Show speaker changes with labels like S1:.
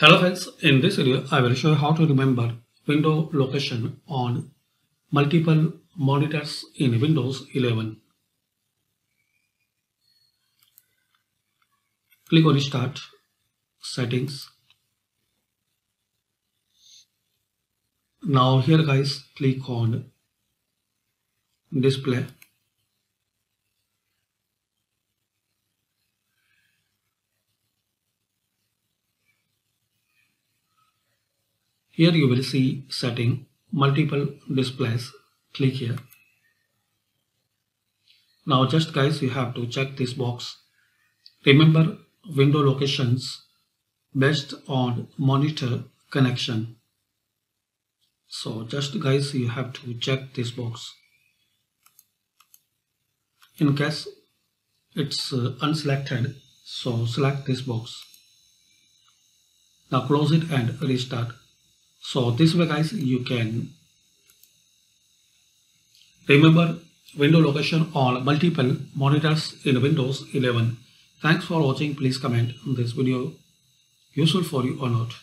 S1: Hello friends, in this video I will show you how to remember window location on multiple monitors in Windows 11. Click on Start, Settings. Now here guys click on Display. Here you will see setting multiple displays. Click here. Now just guys you have to check this box. Remember window locations based on monitor connection. So just guys you have to check this box. In case it's uh, unselected so select this box. Now close it and restart so this way guys you can remember window location on multiple monitors in Windows 11. Thanks for watching. Please comment on this video useful for you or not.